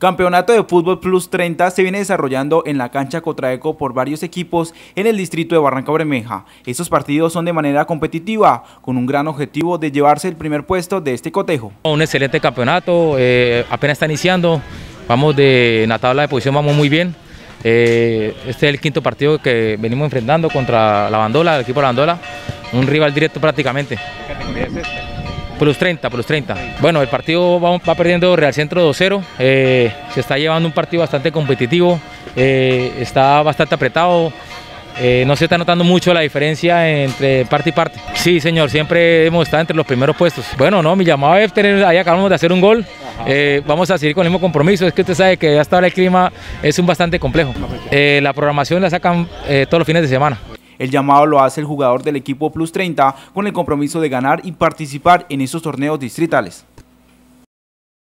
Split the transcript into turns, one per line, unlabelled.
Campeonato de Fútbol Plus 30 se viene desarrollando en la cancha Cotraeco por varios equipos en el distrito de Barranca Bremeja. Estos partidos son de manera competitiva, con un gran objetivo de llevarse el primer puesto de este cotejo.
Un excelente campeonato, eh, apenas está iniciando, vamos de en la tabla de posición vamos muy bien. Eh, este es el quinto partido que venimos enfrentando contra la Bandola, el equipo de la Bandola, un rival directo prácticamente. ¿Qué categoría es esta? Plus 30, plus 30. Bueno, el partido va, perdiendo Real Centro 2-0. Eh, se está llevando un partido bastante competitivo. Eh, está bastante apretado. Eh, no se está notando mucho la diferencia entre parte y parte. Sí, señor, siempre hemos estado entre los primeros puestos. Bueno, no, mi llamado es tener, ahí acabamos de hacer un gol. vamos a seguir con el mismo compromiso. Es que usted sabe que hasta ahora el clima es un bastante complejo. la programación la sacan todos los fines de semana.
El llamado lo hace el jugador del equipo Plus 30 con el compromiso de ganar y participar en esos torneos distritales.